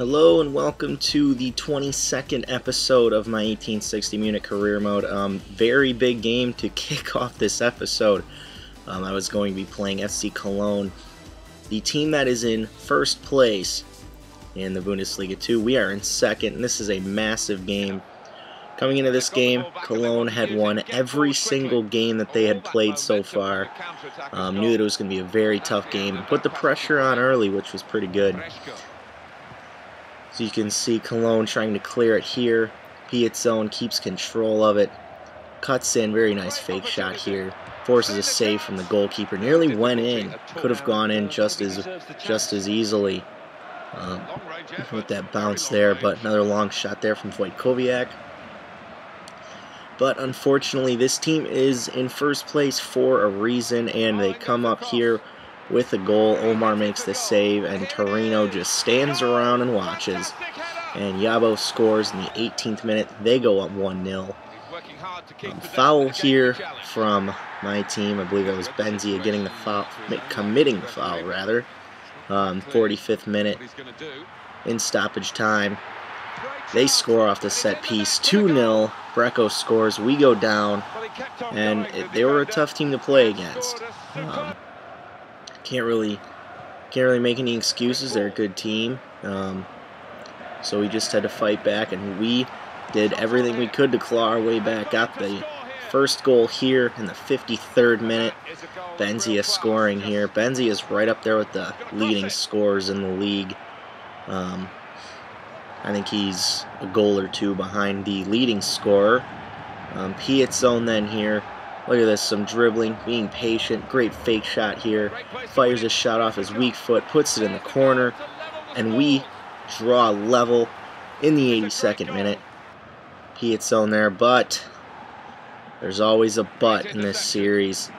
Hello and welcome to the 22nd episode of my 1860 Munich career mode. Um, very big game to kick off this episode. Um, I was going to be playing FC Cologne, the team that is in first place in the Bundesliga 2. We are in second, and this is a massive game. Coming into this game, Cologne had won every single game that they had played so far. Um, knew that it was going to be a very tough game. Put the pressure on early, which was pretty good. So you can see Cologne trying to clear it here. Piazzone keeps control of it. Cuts in, very nice fake shot here. Forces a save from the goalkeeper. Nearly went in. Could have gone in just as just as easily um, with that bounce there. But another long shot there from Wojtkowiak. But unfortunately, this team is in first place for a reason, and they come up here with a goal. Omar makes the save, and Torino just stands around and watches. And Yabo scores in the 18th minute. They go up 1-0. Um, foul here from my team. I believe it was Benzia getting the foul, committing the foul rather. Um, 45th minute in stoppage time. They score off the set piece, 2-0. Brečko scores. We go down, and it, they were a tough team to play against. Um, can't really can't really make any excuses. They're a good team. Um, so we just had to fight back, and we did everything we could to claw our way back. Got the first goal here in the 53rd minute. Benzia scoring here. Benzia is right up there with the leading scorers in the league. Um, I think he's a goal or two behind the leading scorer. Um, Piazzone then here Look at this, some dribbling, being patient, great fake shot here. Fires a shot off his weak foot, puts it in the corner, and we draw level in the 82nd minute. Piazzone there, but there's always a but in this series.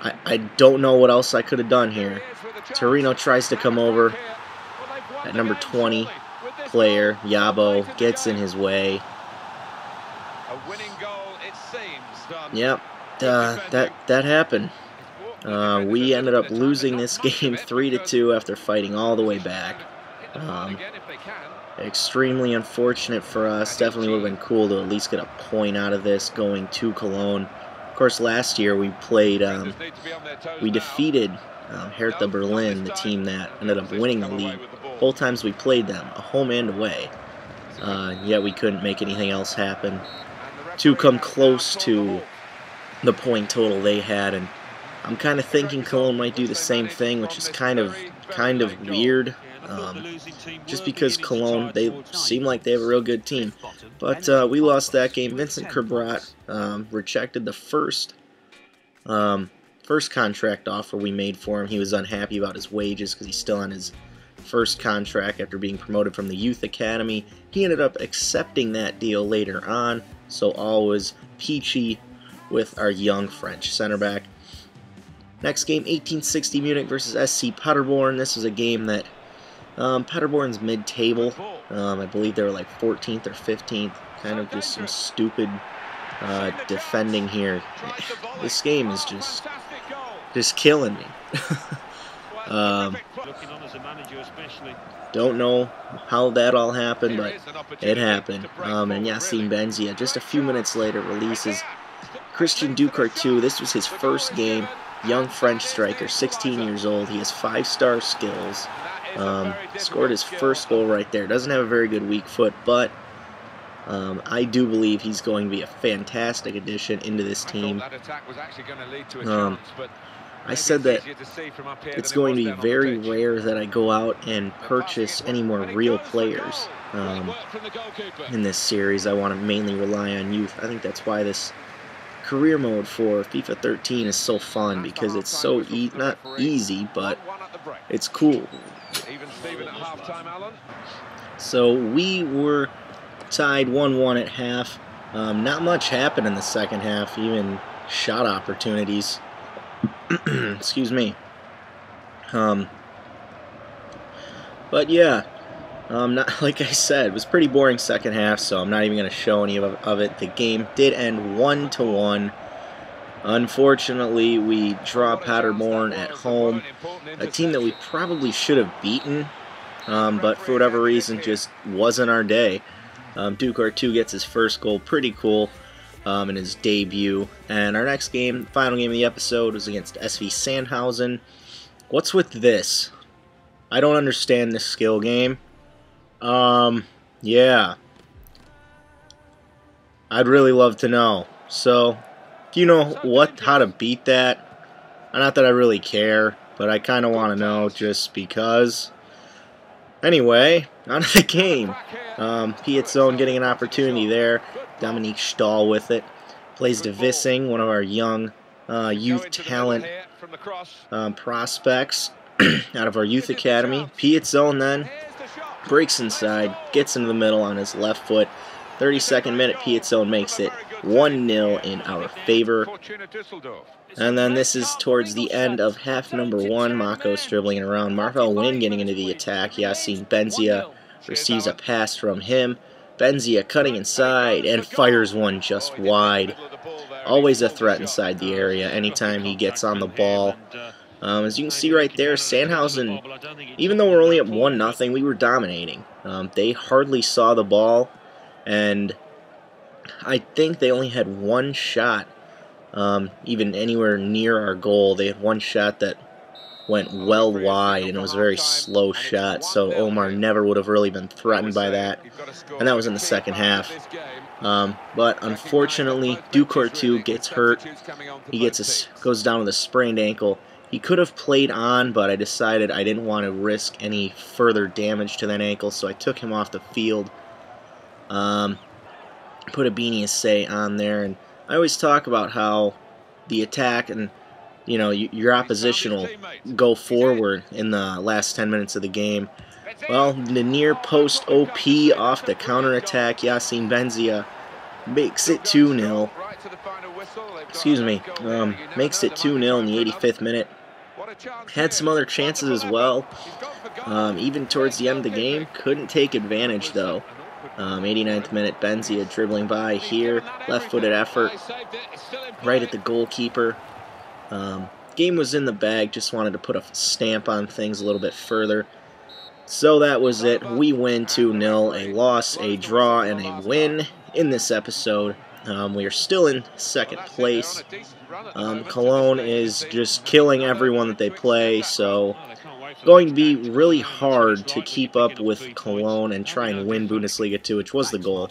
I, I don't know what else I could have done here. Torino tries to come over at number 20 player, Yabo, gets in his way. Yep, uh, that that happened. Uh, we ended up losing this game three to two after fighting all the way back. Um, extremely unfortunate for us. Definitely would have been cool to at least get a point out of this going to Cologne. Of course, last year we played, um, we defeated um, Hertha Berlin, the team that ended up winning the league. Both times we played them, a home and away. Uh, yet we couldn't make anything else happen to come close to the point total they had, and I'm kind of thinking Cologne might do the same thing, which is kind of kind of weird. Um, just because Cologne, they seem like they have a real good team. But uh, we lost that game. Vincent Kerbrat um, rejected the first um, first contract offer we made for him. He was unhappy about his wages because he's still on his first contract after being promoted from the youth academy. He ended up accepting that deal later on, so always peachy with our young French center back. Next game, 1860 Munich versus SC Paderborn. This was a game that um, Paderborn's mid-table. Um, I believe they were like 14th or 15th. Kind of just some stupid uh, defending here. This game is just just killing me. um, don't know how that all happened, but it happened. Um, and Yassine Benzia, just a few minutes later, releases Christian Ducartu. This was his first game. Young French striker, 16 years old. He has five-star skills. Um, scored his first goal right there. Doesn't have a very good weak foot, but um, I do believe he's going to be a fantastic addition into this team. Um, I said that it's going to be very rare that I go out and purchase any more real players um, in this series. I want to mainly rely on youth. I think that's why this career mode for FIFA 13 is so fun because it's so e not easy, but it's cool. So we were tied 1-1 at half. Um, not much happened in the second half, even shot opportunities. Excuse me. Um, but yeah, um, not like I said, it was pretty boring second half, so I'm not even going to show any of, of it. The game did end one to one. Unfortunately, we draw Paderborn at home, a team that we probably should have beaten. um, but for whatever reason, just wasn't our day. Um, Duke 2 gets his first goal, pretty cool, um, in his debut. And our next game, final game of the episode, was against SV Sandhausen. What's with this? I don't understand this skill game. Um, yeah. I'd really love to know. So, if you know what how to beat that, not that I really care, but I kind of want to know just because. Anyway, on to the game. Um, Zone getting an opportunity there. Dominik Stahl with it. Plays to Vissing, one of our young uh, youth talent um, prospects out of our youth academy. Zone then breaks inside, gets into the middle on his left foot. 32nd minute, Zone makes it 1-0 in our favor. And then this is towards the end of half number one. Mako's dribbling around. Marvel Wynn getting into the attack. Yassine Benzia receives a pass from him. Benzia cutting inside and fires one just wide. Always a threat inside the area anytime he gets on the ball. Um, as you can see right there, Sandhausen, even though we're only at 1 nothing, we were dominating. Um, they hardly saw the ball, and I think they only had one shot, um, even anywhere near our goal. They had one shot that went well wide, and it was a very slow shot, so Omar never would have really been threatened by that, and that was in the second half. Um, but unfortunately, Ducourtois gets hurt. He gets a, goes down with a sprained ankle. He could have played on, but I decided I didn't want to risk any further damage to that ankle, so I took him off the field. Um, put a Beanie say on there, and I always talk about how the attack and you know your opposition will go forward in the last 10 minutes of the game. Well, the near post OP off the counter attack, Yassine Benzia makes it 2-0. Excuse me, um, makes it 2-0 in the 85th minute. Had some other chances as well, um, even towards the end of the game. Couldn't take advantage though. Um, 89th minute, Benzia dribbling by here, left-footed effort, right at the goalkeeper. Um, game was in the bag, just wanted to put a stamp on things a little bit further. So that was it. We win 2-0, a loss, a draw, and a win in this episode. Um, we are still in second place. Um, Cologne is just killing everyone that they play, so going to be really hard to keep up with Cologne and try and win Bundesliga 2, which was the goal.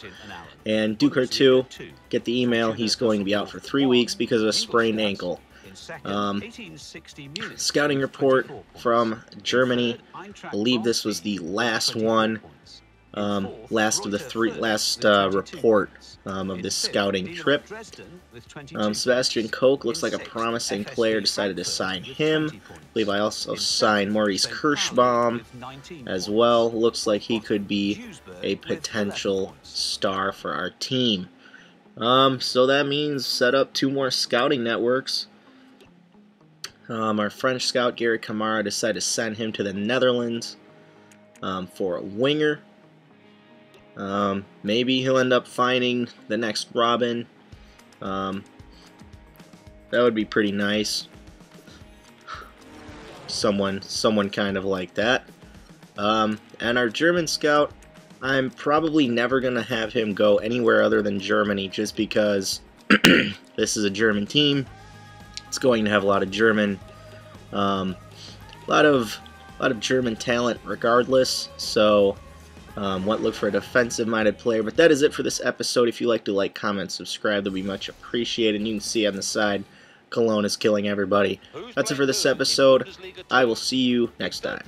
And Duker 2, get the email, he's going to be out for three weeks because of a sprained ankle. Um, scouting report from Germany. I believe this was the last one um, last of the three last uh, report um, of this scouting trip. Um, Sebastian Koch looks like a promising player. Decided to sign him. I believe I also signed Maurice Kirschbaum as well. Looks like he could be a potential star for our team. Um, so that means set up two more scouting networks. Um, our French scout Gary Kamara decided to send him to the Netherlands um, for a winger. Um, maybe he'll end up finding the next Robben. Um, that would be pretty nice. Someone, someone kind of like that. Um, and our German scout, I'm probably never going to have him go anywhere other than Germany just because this is a German team. It's going to have a lot of German, um, a lot of, a lot of German talent regardless. So um, what look for a defensive-minded player. But that is it for this episode. If you like to like, comment, subscribe, that'd be much appreciated. And you can see on the side, Cologne is killing everybody. That's it for this episode. I will see you next time.